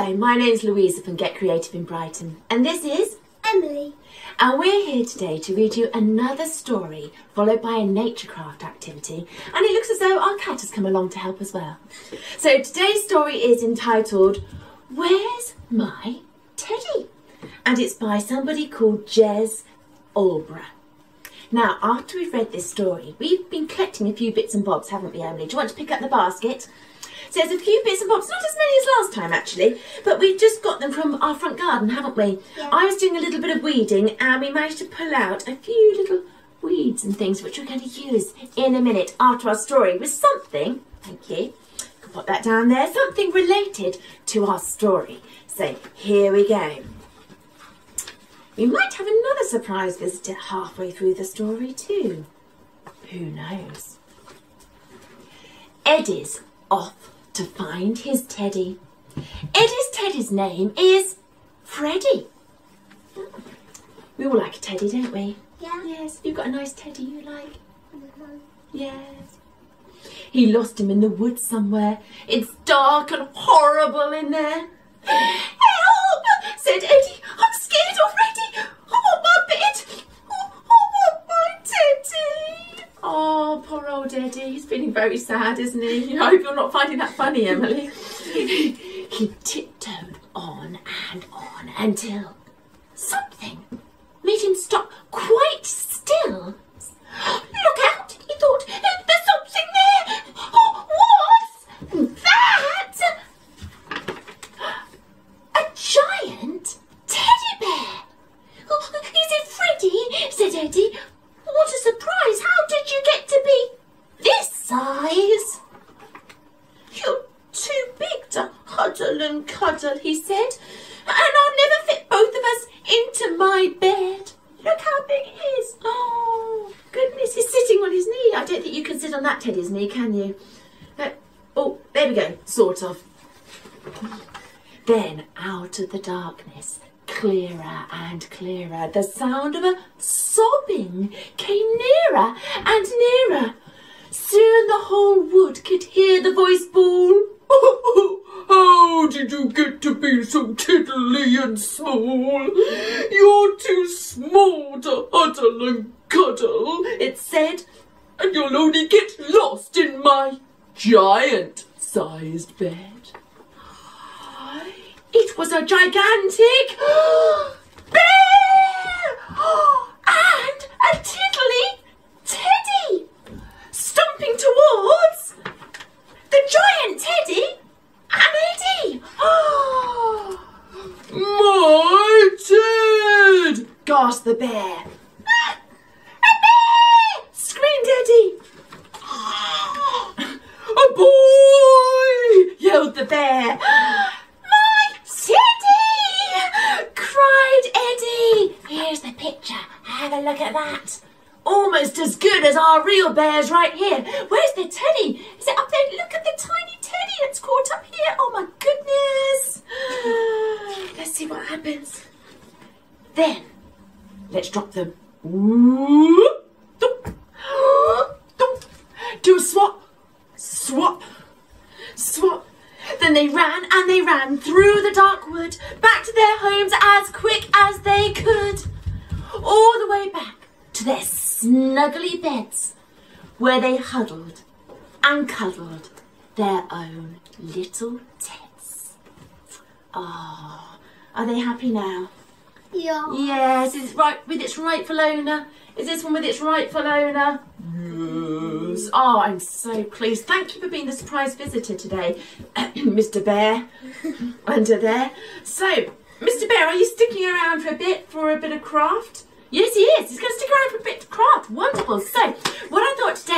Hello, my name's Louisa from Get Creative in Brighton, and this is Emily. And we're here today to read you another story, followed by a naturecraft activity, and it looks as though our cat has come along to help as well. So today's story is entitled Where's My Teddy? And it's by somebody called Jez Alborough. Now, after we've read this story, we've been collecting a few bits and bobs, haven't we, Emily? Do you want to pick up the basket? So there's a few bits and bobs, not as many as last time actually, but we've just got them from our front garden, haven't we? Yeah. I was doing a little bit of weeding and we managed to pull out a few little weeds and things which we're going to use in a minute after our story with something, thank you, can put that down there, something related to our story. So here we go. We might have another surprise visitor halfway through the story too. Who knows? Eddie's off to find his teddy. Eddie's teddy's name is Freddie. We all like a teddy, don't we? Yeah. Yes. You've got a nice teddy you like? Mhm. Yes. He lost him in the woods somewhere. It's dark and horrible in there. Help! said Eddie. I'm scared already. I want my bed. Oh, I want my teddy. Oh, Eddie. He's feeling very sad, isn't he? I hope you're not finding that funny, Emily. he tiptoed on and on until something made him stop quite still. Look out, he thought. There's something there. Oh, what's that? A giant teddy bear. Oh, is it Freddie? said Eddie. What a surprise. How did you get to be this size? You're too huddle and cuddle, he said. And I'll never fit both of us into my bed. Look how big it is. Oh, goodness, he's sitting on his knee. I don't think you can sit on that teddy's knee, can you? Uh, oh, there we go, sort of. Then out of the darkness, clearer and clearer, the sound of a sobbing came nearer and nearer. Soon the whole wood could hear the voice bawl. How did you get to be so tiddly and small? You're too small to huddle and cuddle, it said, and you'll only get lost in my giant-sized bed. It was a gigantic bear and a tiddly teddy stomping towards the giant teddy and Eddie. My Ted! gasped the bear. "Ah, A bear! screamed Eddie. A boy! yelled the bear. My Teddy! cried Eddie. Here's the picture. Have a look at that. Almost as good as our real bears right here. Where's the teddy? Is it up there? Look at the tiny teddy that's caught up here. Oh my goodness. Let's see what happens. Then, let's drop them. Do a swap, swap, swap. Then they ran and they ran through the dark wood back to their homes as quick as they could. All the way back to their snuggly beds where they huddled and cuddled their own little tits. Ah, are they happy now? Yeah. Yes, is it right with its rightful owner? Is this one with its rightful owner? Yes. Oh, I'm so pleased. Thank you for being the surprise visitor today, Mr. Bear, under there. So, Mr. Bear, are you sticking around for a bit for a bit of craft? Yes, he is. He's going to stick around for a bit of craft. Wonderful. So,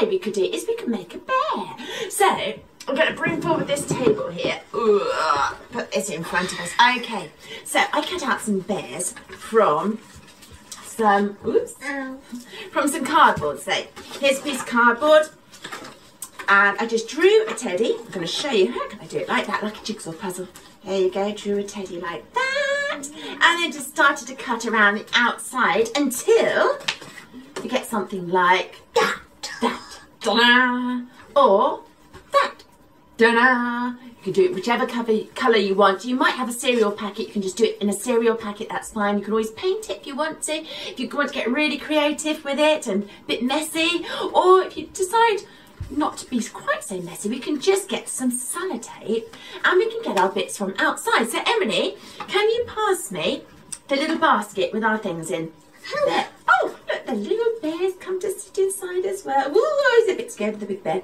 today we could do is we could make a bear. So, I'm going to bring forward this table here. Put this in front of us. Okay. So, I cut out some bears from some, oops, from some cardboard. So, here's a piece of cardboard. And I just drew a teddy. I'm going to show you. How can I do it? Like that, like a jigsaw puzzle. There you go. Drew a teddy like that. And then just started to cut around the outside until you get something like that, that, da, or that, Da-da. You can do it whichever cover, colour you want. You might have a cereal packet. You can just do it in a cereal packet. That's fine. You can always paint it if you want to. If you want to get really creative with it and a bit messy. Or if you decide not to be quite so messy, we can just get some sellotape and we can get our bits from outside. So Emily, can you pass me the little basket with our things in? There. The little bear's come to sit inside as well. Ooh, he's a bit scared of the big bear.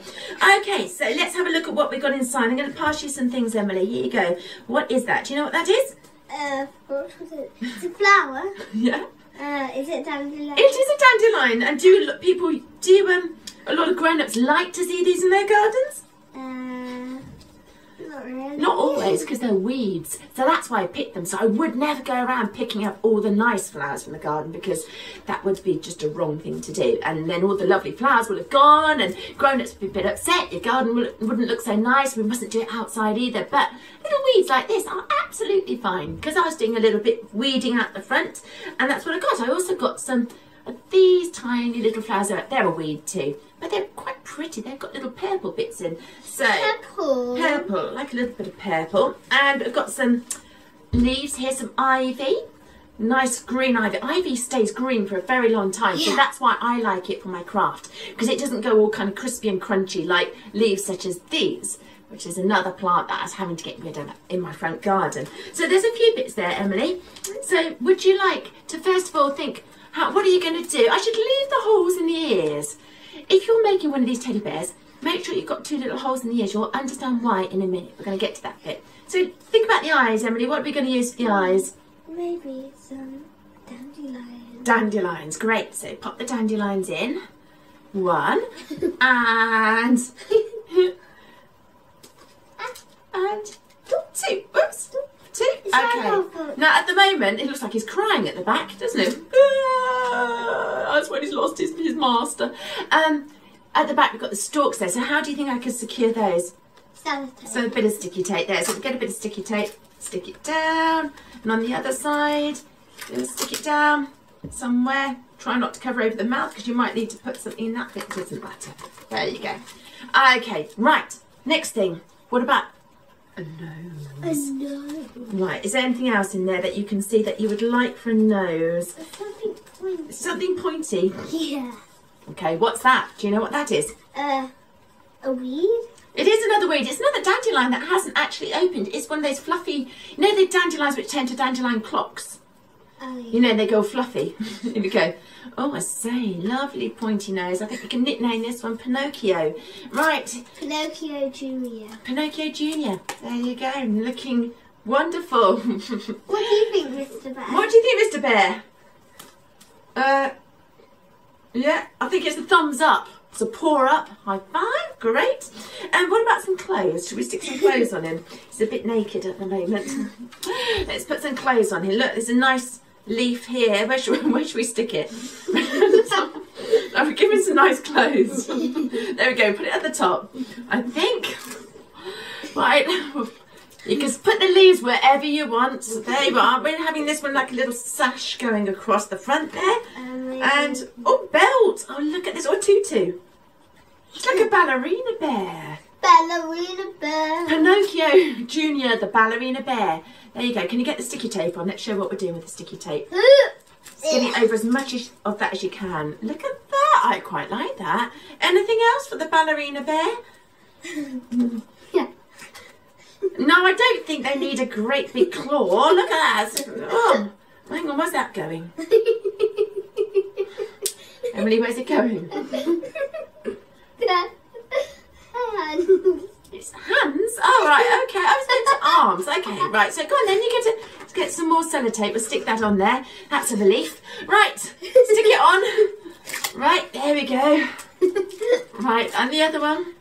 Okay, so let's have a look at what we've got inside. I'm going to pass you some things, Emily. Here you go. What is that? Do you know what that is? Uh, what was it? It's a flower. Yeah. Uh, is it dandelion? It is a dandelion. And do people, do um, a lot of grown-ups like to see these in their gardens? Not always, because they're weeds. So that's why I picked them. So I would never go around picking up all the nice flowers from the garden because that would be just a wrong thing to do. And then all the lovely flowers will have gone and grown-ups would be a bit upset. Your garden wouldn't look so nice. We mustn't do it outside either. But little weeds like this are absolutely fine because I was doing a little bit of weeding out the front and that's what I got. I also got some of these tiny little flowers. They're they're a weed too, but they're quite pretty. They've got little purple bits in. So Purple. purple, like a little bit of purple. And I've got some leaves here, some ivy. Nice green ivy. Ivy stays green for a very long time, so that's why I like it for my craft because it doesn't go all kind of crispy and crunchy like leaves such as these, which is another plant that I was having to get rid of in my front garden. So there's a few bits there, Emily. So would you like to first of all think, how, what are you going to do? I should leave the holes in the ears. If you're making one of these teddy bears, make sure you've got two little holes in the ears. You'll understand why in a minute. We're going to get to that bit. So think about the eyes, Emily. What are we going to use for the eyes? Maybe some dandelions. Dandelions. Great. So pop the dandelions in. One. And... and two. Whoops. Two. that Okay. awful? Now at the moment it looks like he's crying at the back, doesn't it? Ah, That's when he's lost his, his master. Um, at the back we've got the stalks there. So how do you think I could secure those? Sellotape. So a bit of sticky tape there. So we'll get a bit of sticky tape, stick it down, and on the other side, stick it down somewhere. Try not to cover over the mouth because you might need to put something in that bit. It doesn't matter. There you go. Okay, right. Next thing. What about a nose? Oh, no. Right. Is there anything else in there that you can see that you would like for a nose? Something pointy. Something pointy. Yeah. Okay, what's that? Do you know what that is? Uh, a weed? It is another weed. It's another dandelion that hasn't actually opened. It's one of those fluffy, you know, the dandelions which turn to dandelion clocks. Oh, yeah. You know, they go fluffy. Here we go. Oh, I say, lovely pointy nose. I think we can nickname this one Pinocchio. Right, Pinocchio Jr. Pinocchio Junior. There you go, looking wonderful. What do you think, Mr. Bear? what do you think, Mr. Bear? Uh, yeah, I think it's a thumbs up. It's a pour up. High five. Great. And what about some clothes? Should we stick some clothes on him? He's a bit naked at the moment. Let's put some clothes on him. Look, there's a nice leaf here. Where should we, where should we stick it? I've given some nice clothes. there we go. Put it at the top. I think. Right. You can put the leaves wherever you want. There you are. We're having this one like a little sash going across the front there. And oh, belt! Oh, look at this. Oh, or tutu. It's like a ballerina bear. Ballerina Bear. Pinocchio Junior, the ballerina bear. There you go. Can you get the sticky tape on? Let's show what we're doing with the sticky tape. Get it over as much as, of that as you can. Look at that. I quite like that. Anything else for the ballerina bear? Yeah. No, I don't think they need a great big claw. Look at that. Oh, hang on. Where's that going? Emily, where's it going? Hands. It's hands. Oh, right. Okay. I was meant to arms. Okay. Right. So go on then. You get to get some more sellotape. We'll stick that on there. That's a relief. Right. Stick it on. Right. There we go. Right. And the other one.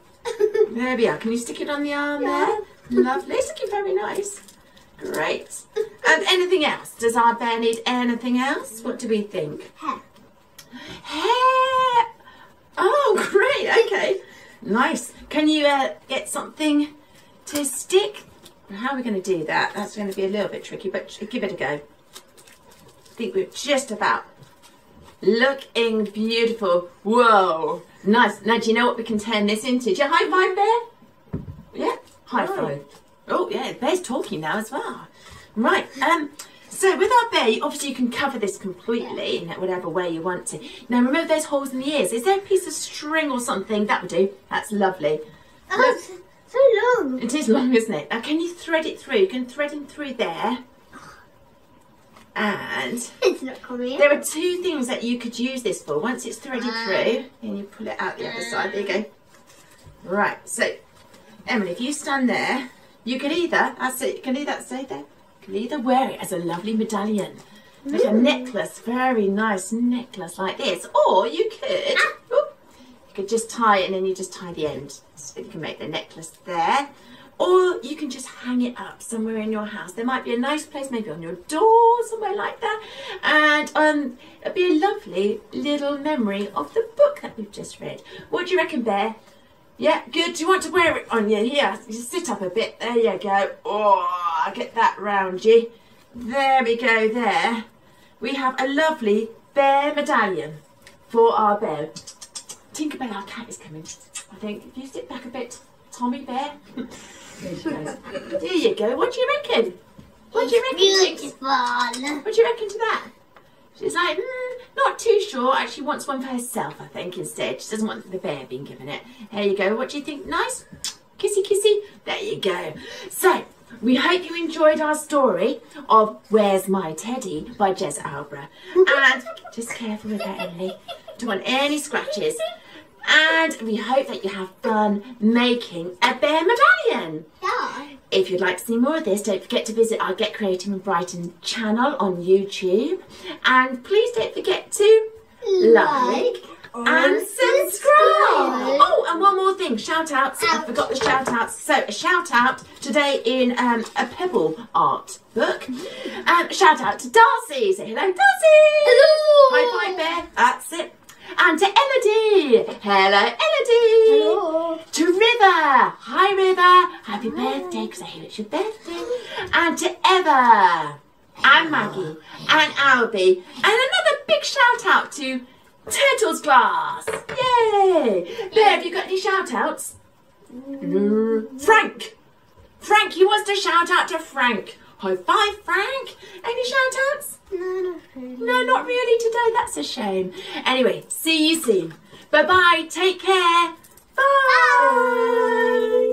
There we are. Can you stick it on the arm there? Lovely. It's looking very nice. Great. And anything else? Does our bear need anything else? What do we think? Hair. Hair. Oh, great. Okay. Nice. Can you uh, get something to stick? How are we going to do that? That's going to be a little bit tricky, but give it a go. I think we're just about looking beautiful. Whoa. Nice. Now, do you know what we can turn this into? Do you high five bear? Yeah. High five. Oh yeah, bear's talking now as well. Right. Um. So with our bear, obviously you can cover this completely in whatever way you want to. Now remove those holes in the ears. Is there a piece of string or something? That would do. That's lovely. Oh, so long. It is long, isn't it? Now can you thread it through? You can thread him through there. And It's not coming. there are two things that you could use this for. Once it's threaded through, and you pull it out the other side. There you go. Right. So, Emily, if you stand there, you can either that's it. You can either say there. You can either wear it as a lovely medallion, like a necklace, very nice necklace like this, or you could. Ah. Could just tie it and then you just tie the end. So you can make the necklace there. Or you can just hang it up somewhere in your house. There might be a nice place, maybe on your door, somewhere like that. And um, it'd be a lovely little memory of the book that we've just read. What do you reckon, Bear? Yeah, good. Do you want to wear it on you? Here, you sit up a bit. There you go. Oh, get that round you. There we go, there. We have a lovely bear medallion for our bear. Tinkerbell, our cat, is coming. I think. If you sit back a bit, Tommy Bear. there she goes. There you go. What do you reckon? What do you reckon? Beautiful. What do you reckon to that? She's like, mm, not too sure. Actually, wants one for herself, I think, instead. She doesn't want the bear being given it. There you go. What do you think? Nice? Kissy, kissy. There you go. So, we hope you enjoyed our story of Where's My Teddy by Jez Alborough. And just careful with that, Emily. Don't want any scratches. And we hope that you have fun making a bear medallion. Yeah. If you'd like to see more of this, don't forget to visit our Get Creative in Brighton channel on YouTube. And please don't forget to like and subscribe. Oh, and one more thing, shout outs. I forgot the shout outs. So, a shout out today in um, a Pebble art book. Um, shout out to Darcy. Say hello, Darcy. Hello. High five, Bear. That's it. And to Elodie. Hello, Elodie. Hello. To River. Hi, River. Happy birthday, because I hear it's your birthday. And to Eva. And Maggie. And Albie. And another big shout out to Turtles Glass. Yay. There, have you got any shout outs? Mm. Frank. Frank, you wants to shout out to Frank. High five, Frank. Any shout outs? No, not really. No, not really today. That's a shame. Anyway, see you soon. Bye bye. Take care. Bye.